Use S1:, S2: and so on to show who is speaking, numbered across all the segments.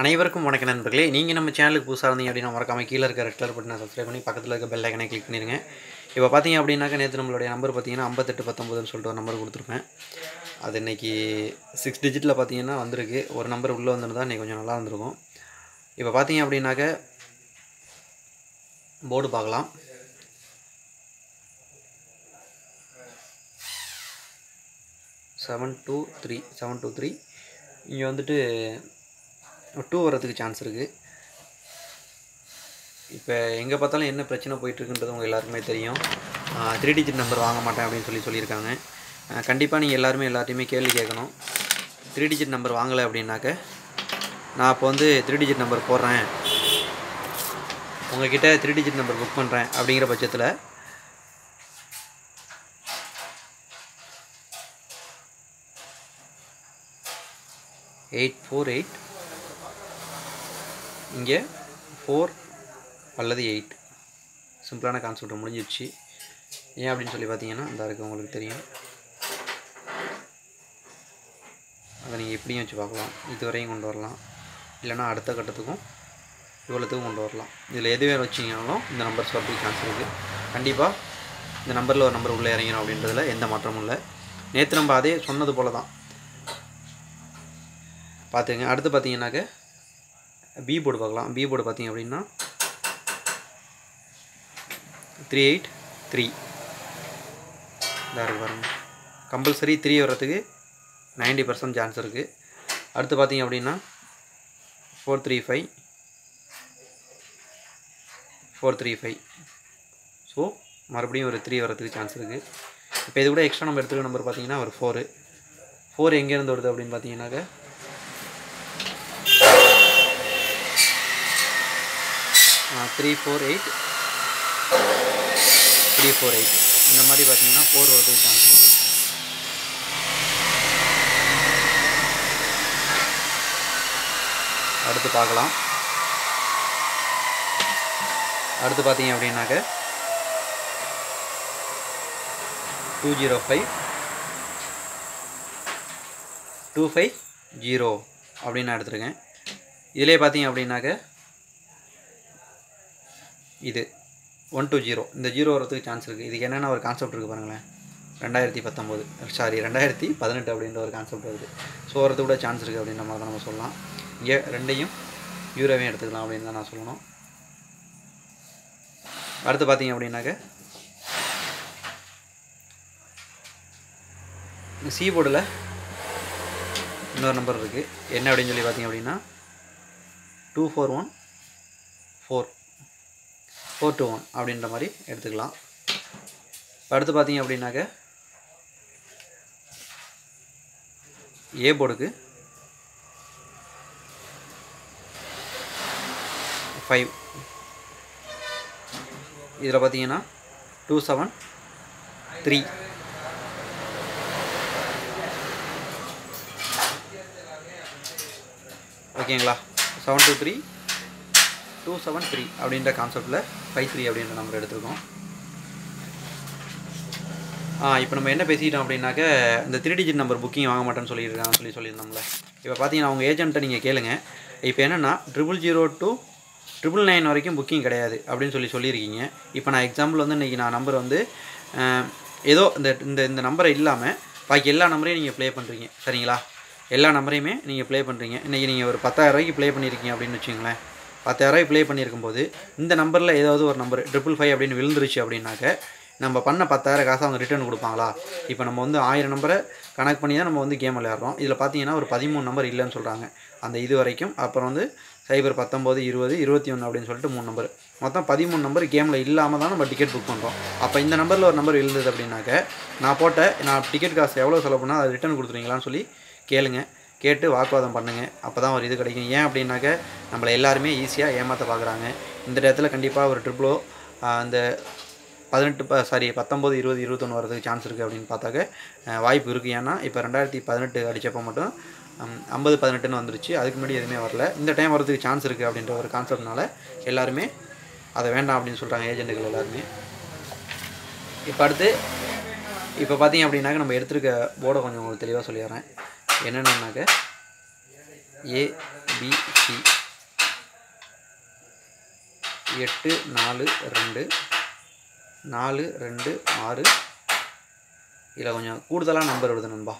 S1: அனைவருக்கும் வணக்க நண்பர்களே. நீங்கள் நம்ம சேனலுக்கு புதுசாக இருந்தீங்க அப்படின்னா மறக்காம கீழே இருக்க ரெட் கலர் பட்டனை சப்ஸ்கிரைப் பண்ணி பக்கத்தில் இருக்க பெல் ஐக்கனை கிளிக் பண்ணிடுங்க. இப்போ பார்த்தீங்க அப்படின்னாக்கா நேற்று நம்மளுடைய நம்பர் பார்த்தீங்கன்னா ஐம்பத்தெட்டு பத்தொம்பதுன்னு சொல்லிட்டு ஒரு நம்பர் கொடுத்துருப்பேன். அது இன்னைக்கு சிக்ஸ் டிஜிட்டில் பார்த்தீங்கன்னா வந்திருக்கு. ஒரு நம்பர் உள்ளே வந்திருந்தால் இன்றைக்கி கொஞ்சம் நல்லா இருந்திருக்கும் இப்போ பார்த்தீங்க அப்படின்னாக்க போர்டு பார்க்கலாம். Seven two three seven two three இங்கே வந்துட்டு டூ வர்றதுக்கு சான்ஸ் இருக்குது இப்போ எங்கே பார்த்தாலும் என்ன பிரச்சனை போயிட்டுருக்குன்றது உங்கள் எல்லாருக்குமே தெரியும். த்ரீ டிஜிட் நம்பர் வாங்க மாட்டேன் அப்படின்னு சொல்லி சொல்லியிருக்காங்க. கண்டிப்பாக நீங்கள் எல்லாருமே எல்லாத்தையுமே கேள்வி கேட்கணும். த்ரீ டிஜிட் நம்பர் வாங்கலை அப்படின்னாக்க நான் இப்போ வந்து த்ரீ டிஜிட் நம்பர் போடுறேன். உங்ககிட்ட த்ரீ டிஜிட் நம்பர் புக் பண்ணுறேன் அப்படிங்கிற பட்சத்தில் எயிட் ஃபோர் எயிட் இங்கே ஃபோர் அல்லது எயிட் சிம்பிளான கான்செப்ட் முடிஞ்சிடுச்சு. ஏன் அப்படின்னு சொல்லி பார்த்தீங்கன்னா இந்த இருக்குது உங்களுக்கு தெரியும். அதை நீங்கள் எப்படியும் வச்சு பார்க்கலாம். இதுவரையும் கொண்டு வரலாம். இல்லைனா அடுத்த கட்டத்துக்கும் இவ்வளோத்துக்கும் கொண்டு வரலாம். இதில் எதுவே வச்சிங்கனாலும் இந்த நம்பர்ஸ் வரதுக்கு சான்ஸ் இருக்குது கண்டிப்பாக இந்த நம்பரில் ஒரு நம்பர் உள்ளே இறங்கணும் அப்படின்றதில் எந்த மாற்றமும் இல்லை. நேற்று நம்ம அதே சொன்னது போல தான் பார்த்துங்க அடுத்து பார்த்தீங்கன்னாக்க பி போர்டு பார்க்கலாம். பி போர்டு பார்த்தீங்க அப்படின்னா த்ரீ எயிட் த்ரீ இதாக இருக்குது பாருங்க. கம்பல்சரி த்ரீ வர்றதுக்கு நைன்டி பர்சன்ட் சான்ஸ் இருக்குது அடுத்து பார்த்தீங்க அப்படின்னா four three five four three five so மறுபடியும் ஒரு த்ரீ வரதுக்கு சான்ஸ் இருக்குது இப்போ இது கூட எக்ஸ்ட்ரா நம்பர் எடுத்துக்கிற நம்பர் பார்த்தீங்கன்னா ஒரு ஃபோரு ஃபோர் எங்கேருந்து வருது அப்படின்னு பார்த்தீங்கன்னாக்க three four eight three four eight இந்த மாதிரி பார்த்தீங்கன்னா ஃபோர் வரதுக்கு சான்ஸ் இருக்குது அடுத்து பார்க்கலாம். அடுத்து பார்த்தீங்க அப்படின்னாக்க two zero five two five zero அப்படின்னு நான் எடுத்துருக்கேன். இதிலே பார்த்தீங்க அப்படின்னாக்க இது ஒன் டூ ஜீரோ இந்த ஜீரோ வரதுக்கு சான்ஸ் இருக்குது இதுக்கு என்னென்ன ஒரு கான்செப்ட் இருக்குது பாருங்களேன். ரெண்டாயிரத்தி பத்தொம்போது. சாரி ரெண்டாயிரத்தி பதினெட்டு அப்படின்ற ஒரு கான்செப்ட் வருது. ஸோ வரது கூட சான்ஸ் இருக்குது அப்படின்ற மாதிரி தான் நம்ம சொல்லலாம். இங்கே ரெண்டையும் யூரோவையும் எடுத்துக்கலாம் அப்படின்னு தான் நான் சொல்லணும். அடுத்து பார்த்தீங்க அப்படின்னாக்க சி போர்டில் இன்னொரு நம்பர் இருக்குது என்ன அப்படின்னு சொல்லி பார்த்தீங்க அப்படின்னா two four one four four two one அப்படின்ற மாதிரி எடுத்துக்கலாம். அடுத்து பார்த்தீங்க அப்படின்னாக்க ஏ போர்டுக்கு ஃபைவ் இதில் பார்த்தீங்கன்னா டூ செவன் த்ரீ ஓகேங்களா? Seven two three two seven three அப்படின்ற கான்செப்டில் ஃபைவ் த்ரீ அப்படின்ற நம்பர் எடுத்திருக்கோம். இப்போ நம்ம என்ன பேசிக்கிட்டோம் அப்படின்னாக்க இந்த த்ரீ டிஜிட் நம்பர் புக்கிங் வாங்க மாட்டேன்னு சொல்லியிருக்காங்கன்னு சொல்லி சொல்லியிருந்தோம்ல. இப்போ பார்த்தீங்கன்னா அவங்க ஏஜென்ட்டை நீங்கள் கேளுங்க. இப்போ என்னென்னா triple zero two triple nine வரைக்கும் புக்கிங் கிடையாது அப்படின்னு சொல்லி சொல்லியிருக்கீங்க. இப்போ நான் எக்ஸாம்பிள் வந்து இன்றைக்கி நான் நம்பர் வந்து ஏதோ இந்த இந்த இந்த நம்பரை இல்லாமல் பாக்கி எல்லா நம்பரையும் நீங்கள் ப்ளே பண்ணுறீங்க சரிங்களா? எல்லா நம்பரையுமே நீங்கள் ப்ளே பண்ணுறீங்க இன்றைக்கி நீங்கள் ஒரு பத்தாயிரரூபாய்க்கு ப்ளே பண்ணியிருக்கீங்க அப்படின்னு வச்சுங்களேன் பத்தாயிரரூபாய் ப்ளே பண்ணியிருக்கும்போது இந்த நம்பரில் ஏதாவது ஒரு நம்பர் ட்ரிபிள் ஃபைவ் அப்படின்னு விழுந்துருச்சு அப்படின்னாக்க நம்ம பண்ண பத்தாயிரம் காசு அவங்க ரிட்டர்ன் கொடுப்பாங்களா? இப்போ நம்ம வந்து ஆயிரம் நம்பரை கனெக்ட் பண்ணி தான் நம்ம வந்து கேம் விளையாடுறோம். இதில் பார்த்தீங்கன்னா ஒரு பதிமூணு நம்பர் இல்லைன்னு சொல்கிறாங்க அந்த இது வரைக்கும். அப்புறம் வந்து சைபர் பத்தொம்போது இருபது இருபத்தி ஒன்று அப்படின்னு சொல்லிட்டு மூணு நம்பர் மொத்தம் பதிமூணு நம்பர் கேமில் இல்லாமல் தான் நம்ம டிக்கெட் புக் பண்ணுறோம் அப்போ இந்த நம்பரில் ஒரு நம்பர் இருந்தது அப்படின்னாக்க நான் போட்ட நான் டிக்கெட் காசு எவ்வளோ செலவு பண்ணால் அதை ரிட்டர்ன் கொடுத்துருவீங்களான்னு சொல்லி கேளுங்கள் கேட்டு வாக்குவாதம் பண்ணுங்கள் அப்போ தான் ஒரு இது கிடைக்கும். ஏன் அப்படின்னாக்க நம்மளை எல்லாருமே ஈஸியாக ஏமாற்ற பார்க்குறாங்க இந்த இடத்துல கண்டிப்பாக ஒரு ட்ரிப்ளோ அந்த பதினெட்டு ப சாரி பத்தொம்போது இருபது இருபத்தொன்று வரதுக்கு சான்ஸ் இருக்குது அப்படின்னு பார்த்தாக்க வாய்ப்பு இருக்குது ஏன்னா இப்போ ரெண்டாயிரத்தி பதினெட்டு அடித்தப்போ மட்டும் ஐம்பது பதினெட்டுன்னு வந்துருச்சு. அதுக்கு முன்னாடி எதுவுமே வரல. இந்த டைம் வரதுக்கு சான்ஸ் இருக்குது அப்படின்ற ஒரு கான்செப்ட்னால எல்லாருமே அதை வேண்டாம் அப்படின்னு சொல்கிறாங்க ஏஜெண்ட்டுகள் எல்லாருமே. இப்போ அடுத்து இப்போ பார்த்தீங்க அப்படின்னாக்க நம்ம எடுத்திருக்க போர்டை கொஞ்சம் உங்களுக்கு தெளிவாக சொல்லிடுறேன். என்னென்னாக்க ஏபிசி எட்டு நாலு ரெண்டு. நாலு ரெண்டு ஆறு. இதில் கொஞ்சம் கூடுதலாக நம்பர் வருது நண்பா.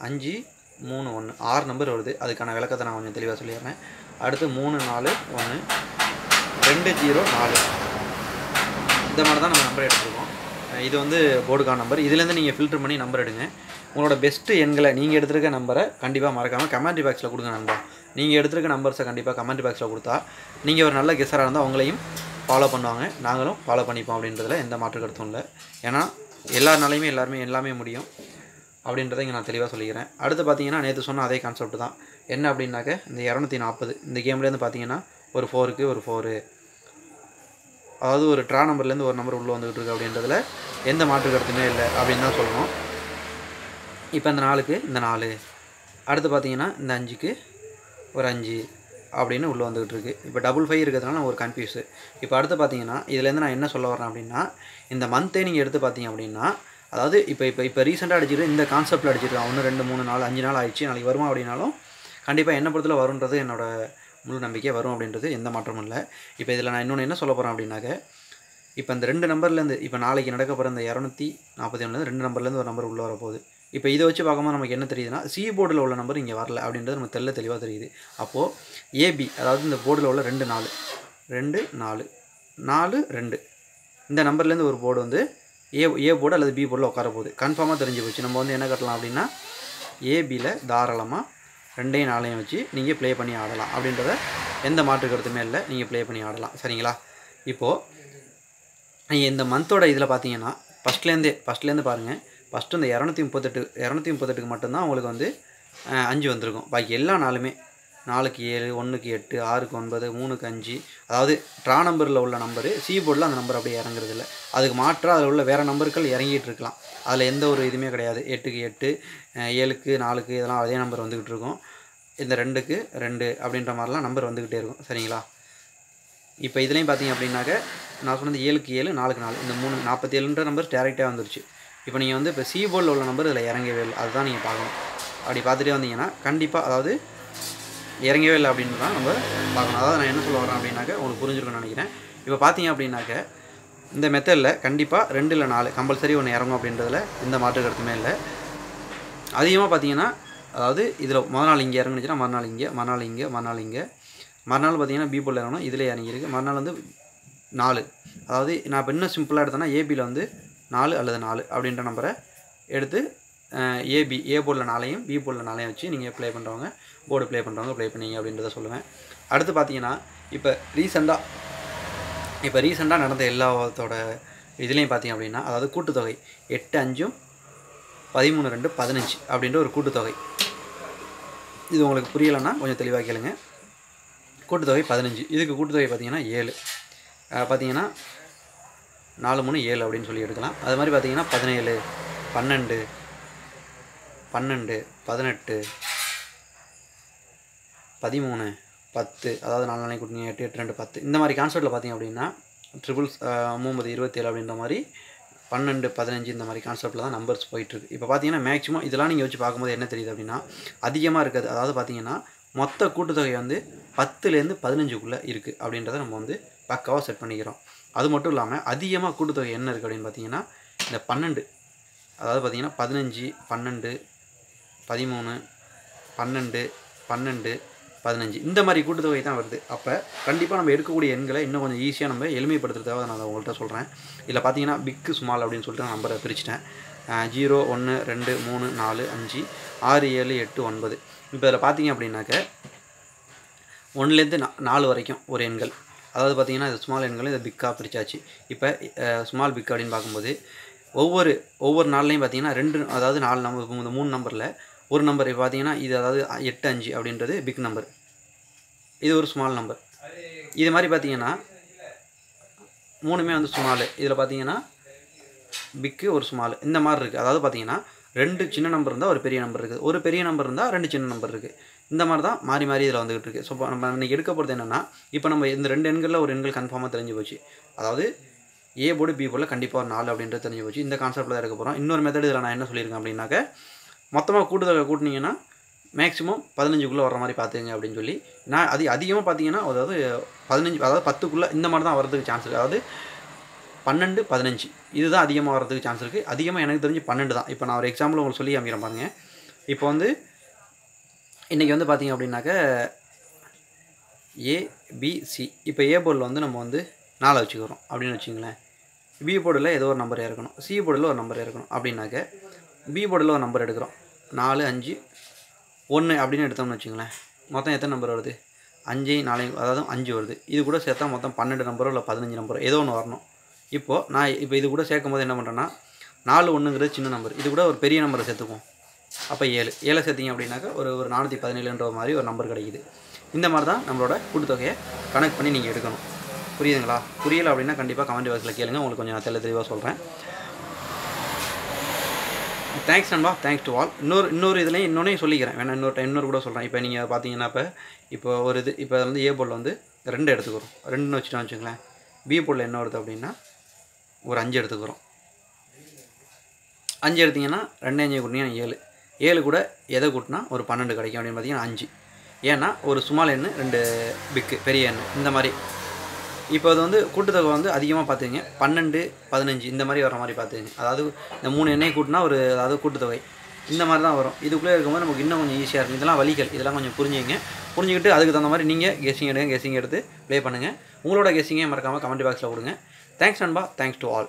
S1: அஞ்சு மூணு ஒன்று. ஆறு நம்பர் வருது. அதுக்கான விளக்கத்தை நான் கொஞ்சம் தெளிவாக சொல்லிடுறேன். அடுத்து மூணு நாலு ஒன்று. ரெண்டு ஜீரோ நாலு. இந்த மாதிரி தான் நம்ம நம்பர் எடுத்துருக்கோம். இது வந்து போர்டுக்கான நம்பர் இதுலேருந்து நீங்கள் ஃபில்டர் பண்ணி நம்பர் எடுங்க. உங்களோட பெஸ்ட்டு எண்களை நீங்கள் எடுத்திருக்க நம்பரை கண்டிப்பாக மறக்காமல் கமெண்ட் பாக்ஸில் கொடுங்க நண்பா. நீங்கள் எடுத்திருக்க நம்பர்ஸை கண்டிப்பாக கமெண்ட் பாக்ஸில் கொடுத்தா நீங்கள் ஒரு நல்ல கெஸராக இருந்தால் உங்களையும் ஃபாலோ பண்ணுவாங்க. நாங்களும் ஃபாலோ பண்ணிப்போம் அப்படின்றதுல எந்த மாற்று கருத்தும் இல்லை. ஏன்னா எல்லாருனாலையுமே எல்லாருமே எல்லாமே முடியும் அப்படின்றத இங்கே நான் தெளிவாக சொல்லிக்கிறேன். அடுத்து பார்த்தீங்கன்னா நேற்று சொன்ன அதே கான்செப்ட் தான். என்ன அப்படின்னாக்க இந்த இரநூத்தி நாற்பது இந்த கேம்லேருந்து பார்த்தீங்கன்னா ஒரு ஃபோருக்கு ஒரு ஃபோரு அதாவது ஒரு ட்ரா நம்பர்லேருந்து ஒரு நம்பர் உள்ளே வந்துகிட்டு இருக்கு அப்படின்றதுல எந்த மாற்று கருத்துமே இல்லை அப்படின்னு தான் சொல்லணும். இப்போ இந்த நாலுக்கு இந்த நாலு. அடுத்து பார்த்தீங்கன்னா இந்த அஞ்சுக்கு ஒரு அஞ்சு அப்படின்னு உள்ளே வந்துகிட்டு இருக்கு. இப்போ டபுள் ஃபைவ் இருக்கிறதுனால நான் ஒரு கன்ஃபியூஸு இப்போ அடுத்து பார்த்தீங்கன்னா இதுலேருந்து நான் என்ன சொல்ல வரேன் அப்படின்னா இந்த மந்த்தே நீங்கள் எடுத்து பார்த்தீங்க அப்படின்னா அதாவது இப்போ இப்போ இப்போ ரீசெண்டாக அடிச்சிட்டு இந்த கான்செப்ட்டில் அடிச்சிருக்கேன். ஒன்று ரெண்டு மூணு நாலு அஞ்சு நாள் ஆயிடுச்சு நாளைக்கு வருமா அப்படின்னாலும் கண்டிப்பாக என்ன பொறுத்தில் வருன்றது என்னோடய முழு நம்பிக்கை வரும் அப்படின்றது எந்த மாற்றமும் இல்லை. இப்போ இதில் நான் இன்னொன்று என்ன சொல்ல போகிறேன் அப்படின்னாக்க இப்போ இந்த ரெண்டு நம்பர்லேருந்து இப்போ நாளைக்கு நடக்க போகிற இந்த இரநூத்தி நாற்பத்தி ஒன்றுலேருந்து ரெண்டு நம்பர்லேருந்து ஒரு நம்பர் உள்ளே வரப்போகுது. இப்போ இதை வச்சு பார்க்கும்போது நமக்கு என்ன தெரியுதுன்னா சி போர்டில் உள்ள நம்பர் இங்கே வரல அப்படின்றது நமக்கு தெல்ல தெளிவாக தெரியுது. அப்போது ஏபி அதாவது இந்த போர்டில் உள்ள ரெண்டு நாலு ரெண்டு நாலு நாலு ரெண்டு. இந்த நம்பர்லேருந்து ஒரு போர்டு வந்து ஏ ஏ போர்டு அல்லது பி போர்டில் உட்கார போகுது. கன்ஃபார்மாக தெரிஞ்சு போச்சு. நம்ம வந்து என்ன கட்டலாம் அப்படின்னா ஏபியில் தாராளமாக ரெண்டையும் நாளையும் வச்சு நீங்கள் ப்ளே பண்ணி ஆடலாம். அப்படின்றத எந்த மாற்று கருத்துமே இல்லை. நீங்கள் ப்ளே பண்ணி ஆடலாம். சரிங்களா? இப்போது இந்த மந்தோட இதில் பார்த்தீங்கன்னா ஃபஸ்ட்லேருந்தே ஃபஸ்ட்லேருந்து பாருங்கள் ஃபஸ்ட்டு இந்த இரநூத்தி முப்பத்தெட்டு இரநூத்தி முப்பத்தெட்டுக்கு மட்டும்தான் உங்களுக்கு வந்து அஞ்சு வந்திருக்கும். பாக்கி எல்லா நாளுமே நாலுக்கு ஏழு ஒன்றுக்கு எட்டு ஆறுக்கு ஒன்பது மூணுக்கு அஞ்சு. அதாவது ட்ரா நம்பரில் உள்ள நம்பரு சி போர்டில் அந்த நம்பர் அப்படியே இறங்குறதில்ல அதுக்கு மாற்றாக அதில் உள்ள வேறு நம்பர்கள் இறங்கிட்டு இருக்கலாம். அதில் எந்த ஒரு இதுவுமே கிடையாது. எட்டுக்கு எட்டு ஏழுக்கு நாலுக்கு இதெல்லாம் அதே நம்பர் வந்துக்கிட்டு இருக்கும். இந்த ரெண்டுக்கு ரெண்டு அப்படின்ற மாதிரிலாம் நம்பர் வந்துக்கிட்டே இருக்கும். சரிங்களா? இப்போ இதுலேயும் பார்த்தீங்க அப்படின்னாக்க நான் சொன்னது ஏழுக்கு ஏழு நாலுக்கு நாலு இந்த மூணு நாற்பத்தி ஏழுன்ற நம்பர் டேரெக்டாக வந்துருச்சு. இப்போ நீங்கள் வந்து இப்போ சி போர்டில் உள்ள நம்பர் இதில் இறங்கவே இல்லை. அதுதான் நீங்கள் பார்க்கணும். அப்படி பார்த்துட்டே வந்தீங்கன்னா கண்டிப்பாக அதாவது இறங்கவே இல்லை அப்படின்னு தான் நம்ம பார்க்கணும். அதாவது நான் என்ன சொல்ல வரேன் அப்படின்னாக்க உங்களுக்கு புரிஞ்சிருக்குன்னு நினைக்கிறேன். இப்போ பார்த்தீங்க அப்படின்னாக்க இந்த மெத்தடில் கண்டிப்பாக ரெண்டு இல்லை நாலு கம்பல்சரி ஒன்று இறங்கும் அப்படின்றதுல எந்த மாற்று கருத்துமே இல்லை. அதிகமாக பார்த்தீங்கன்னா அதாவது இதில் மறுநாள் நாள் இங்கே இறங்குனுச்சுன்னா மறுநாள் இங்கே மறுநாள் இங்கே மறுநாள் இங்கே. மறுநாள் பார்த்தீங்கன்னா பி போல் இறங்கணும் இதில் இறங்கியிருக்கு. மறுநாள் வந்து நாலு. அதாவது நான் இப்போ இன்னும் சிம்பிளாக எடுத்தேன்னா ஏபியில் வந்து நாலு அல்லது நாலு அப்படின்ற நம்பரை எடுத்து ஏபி ஏ போர்டில் நாளையும் பி போர்டில் நாளையும் வச்சு நீங்கள் ப்ளே பண்ணுறவங்க போர்டு ப்ளே பண்ணுறவங்க ப்ளே பண்ணீங்க அப்படின்றத சொல்லுவேன். அடுத்து பார்த்தீங்கன்னா இப்போ ரீசெண்டாக இப்போ ரீசெண்டாக நடந்த எல்லாத்தோட இதுலேயும் பார்த்தீங்க அப்படின்னா அதாவது கூட்டுத்தொகை எட்டு அஞ்சும் பதிமூணு ரெண்டு பதினஞ்சு அப்படின்ற ஒரு கூட்டுத்தொகை. இது உங்களுக்கு புரியலைன்னா கொஞ்சம் தெளிவாக கேளுங்க. கூட்டுத்தொகை பதினஞ்சு. இதுக்கு கூட்டுத்தொகை பார்த்தீங்கன்னா ஏழு. பார்த்திங்கன்னா பார்த்தீங்கன்னா நாலு மூணு ஏழு அப்படின்னு சொல்லி எடுக்கலாம். அது மாதிரி பார்த்தீங்கன்னா பதினேழு பன்னெண்டு பன்னெண்டு பதினெட்டு பதிமூணு பத்து அதாவது நாலு நாளைக்கு கொடுத்தீங்க எட்டு எட்டு ரெண்டு பத்து. இந்த மாதிரி கான்செப்ட்டில் பார்த்தீங்க அப்படின்னா ட்ரிபிள்ஸ் மூம்பது இருபத்தேழு அப்படின்ற மாதிரி பன்னெண்டு பதினஞ்சு இந்த மாதிரி கான்செப்ட்டில் தான் நம்பர்ஸ் போயிட்டுருக்கு. இப்போ பார்த்தீங்கன்னா மேக்ஸிமம் இதெல்லாம் நீங்கள் வச்சு பார்க்கும்போது என்ன தெரியுது அப்படின்னா அதிகமாக இருக்காது அதாவது பார்த்தீங்கன்னா மொத்த கூட்டுத்தொகை வந்து பத்துலேருந்து பதினஞ்சுக்குள்ளே இருக்குது அப்படின்றத நம்ம வந்து பக்காவாக செட் பண்ணிக்கிறோம். அது மட்டும் இல்லாமல் அதிகமாக கூட்டுத்தொகை என்ன இருக்குது அப்படின்னு பார்த்தீங்கன்னா இந்த பன்னெண்டு அதாவது பார்த்தீங்கன்னா பதினஞ்சு பன்னெண்டு பதிமூணு பன்னெண்டு பன்னெண்டு பதினஞ்சு. இந்த மாதிரி கூட்டுத்தொகை தான் வருது. அப்போ கண்டிப்பாக நம்ம எடுக்கக்கூடிய எண்களை இன்னும் கொஞ்சம் ஈஸியாக நம்ம எளிமைப்படுத்துறதுக்காக நான் உங்கள்கிட்ட சொல்கிறேன் இல்லை பார்த்தீங்கன்னா பிக்கு ஸ்மால் அப்படின்னு சொல்லிட்டு நான் நம்பரை பிரிச்சிட்டேன். ஜீரோ ஒன்று ரெண்டு மூணு நாலு அஞ்சு ஆறு ஏழு எட்டு ஒன்பது. இப்போ இதில் பார்த்தீங்க அப்படின்னாக்க ஒன்றுலேருந்து நா நாலு வரைக்கும் ஒரு எண்கள். அதாவது பார்த்தீங்கன்னா இது ஸ்மால் எண்கள் இதை பிக்காக பிரிச்சாச்சு. இப்போ ஸ்மால் பிக் அப்படின்னு பார்க்கும்போது ஒவ்வொரு ஒவ்வொரு நாள்லையும் பார்த்தீங்கன்னா ரெண்டு அதாவது நாலு நம்பர் இந்த மூணு நம்பரில் ஒரு நம்பர் பார்த்தீங்கன்னா இது அதாவது எட்டு அஞ்சு அப்படின்றது பிக் நம்பர் இது ஒரு ஸ்மால் நம்பர் இது மாதிரி பார்த்தீங்கன்னா மூணுமே வந்து ஸ்மாலு இதில் பார்த்தீங்கன்னா பிக்கு ஒரு ஸ்மாலு இந்த மாதிரி இருக்குது அதாவது பார்த்தீங்கன்னா ரெண்டு சின்ன நம்பர் இருந்தால் ஒரு பெரிய நம்பர் இருக்குது. ஒரு பெரிய நம்பர் இருந்தால் ரெண்டு சின்ன நம்பர் இருக்குது இந்த மாதிரி தான் மாறி மாறி இதில் வந்துகிட்டு இருக்குது ஸோ நம்ம இன்றைக்கி எடுக்க போகிறது என்னென்னா இப்போ நம்ம இந்த ரெண்டு எண்களில் ஒரு எண்கள் கன்ஃபார்மாக தெரிஞ்சு போச்சு. அதாவது ஏ போர்டு பி போர்டில் கண்டிப்பாக ஒரு நாலு அப்படின்றது தெரிஞ்சு போச்சு. இந்த கான்செப்ட்டில் தான் எடுக்க போகிறோம் இன்னொரு மெத்தட் இதில் நான் என்ன சொல்லியிருக்கேன் அப்படின்னாக்க மொத்தமாக கூட்டுத்தொகை கூட்டினீங்கன்னா மேக்ஸிமம் பதினஞ்சுக்குள்ளே வர மாதிரி பார்த்துங்க அப்படின்னு சொல்லி. நான் அது அதிகமாக பார்த்தீங்கன்னா அதாவது பதினஞ்சு அதாவது பத்துக்குள்ளே இந்த மாதிரி தான் வரதுக்கு சான்ஸ் இருக்குது அதாவது பன்னெண்டு பதினஞ்சு. இதுதான் அதிகமாக வரதுக்கு சான்ஸ் இருக்குது அதிகமாக எனக்கு தெரிஞ்சு பன்னெண்டு தான். இப்போ நான் ஒரு எக்ஸாம்பிள் உங்களுக்கு சொல்லி காமிக்கிறேன் பாருங்க. இப்போ வந்து இன்றைக்கி வந்து பார்த்தீங்க அப்படின்னாக்க ஏபிசி இப்போ ஏ போர்டில் வந்து நம்ம வந்து நாலை வச்சுக்கிறோம். அப்படின்னு வச்சுங்களேன். பி போர்டில் ஏதோ ஒரு நம்பர் இருக்கணும். சி போர்டில் ஒரு நம்பர் இருக்கணும். அப்படின்னாக்க பி போர்டில் ஒரு நம்பர் எடுக்கிறோம். நாலு அஞ்சு. ஒன்று அப்படின்னு எடுத்தோம்னு வச்சுங்களேன். மொத்தம் எத்தனை நம்பர் வருது? அஞ்சு நாலு அதாவது அஞ்சு வருது. இது கூட சேர்த்தா மொத்தம் பன்னெண்டு நம்பரோ இல்லை பதினஞ்சு நம்பரோ ஏதோ ஒன்று வரணும். இப்போது நான் இப்போ இது கூட சேர்க்கும் போது என்ன பண்ணுறேன்னா நாலு ஒன்றுங்கிறது சின்ன நம்பர் இது கூட ஒரு பெரிய நம்பரை சேர்த்துக்குவோம். அப்போ ஏழு. ஏழை சேர்த்திங்க அப்படின்னாக்கா ஒரு ஒரு நானூற்றி பதினேழுன்ற மாதிரி ஒரு நம்பர் கிடைக்குது. இந்த மாதிரி தான் நம்மளோட கூட்டுத்தொகையை கனெக்ட் பண்ணி நீங்கள் எடுக்கணும். புரியுதுங்களா? புரியலை அப்படின்னா கண்டிப்பாக கமெண்ட் பாக்ஸில் கேளுங்க. உங்களுக்கு கொஞ்சம் நான் தெள்ள தெளிவாக சொல்கிறேன் தேங்க்ஸ் நண்பா. தேங்க்ஸ் டு ஆல் இன்னொரு இன்னொரு இதுலேயும் இன்னொன்னே சொல்லிக்கிறேன். வேணா இன்னொரு டைம் இன்னொரு கூட சொல்கிறேன் இப்போ நீங்கள் பார்த்தீங்கன்னா இப்போ இப்போ ஒரு இது இப்போ வந்து ஏ போர்டில் வந்து ரெண்டு எடுத்துக்கிறோம். ரெண்டுன்னு வச்சுட்டோம் வச்சுங்களேன் பி போர்டில் என்ன வருது அப்படின்னா ஒரு அஞ்சு எடுத்துக்கிறோம். அஞ்சு எடுத்தீங்கன்னா ரெண்டு அஞ்சு கூட்டினீங்கன்னா ஏழு. ஏழு கூட எதை கூட்டினா ஒரு பன்னெண்டு கிடைக்கும் அப்படின்னு பார்த்தீங்கன்னா அஞ்சு. ஏன்னா ஒரு சுமால் எண்ணு ரெண்டு பிக்கு பெரிய எண்ணு. இந்த மாதிரி. இப்போ அது வந்து கூட்டுத்தொகை வந்து அதிகமாக பார்த்துங்க பன்னெண்டு பதினஞ்சு இந்த மாதிரி வர மாதிரி பார்த்துங்க அதாவது இந்த மூணு எண்ணெய் கூட்டினா ஒரு அதாவது கூட்டுத்தொகை. இந்த மாதிரி தான் வரும். இதுக்குள்ளே இருக்கும்போது நமக்கு இன்னும் கொஞ்சம் ஈஸியாக இருக்கும். இதெல்லாம் வழிகள் இதெல்லாம் கொஞ்சம் புரிஞ்சுங்க புரிஞ்சுக்கிட்டு அதுக்கு தகுந்த மாதிரி நீங்கள் கெஸ்ஸிங் எடுங்க. கெஸ்ஸிங் எடுத்து ப்ளே பண்ணுங்கள் உங்களோட கெஸ்ஸிங்கே மறக்காமல் கமெண்ட் பாக்ஸில் கொடுங்க. தேங்க்ஸ் நண்பா. Thanks to all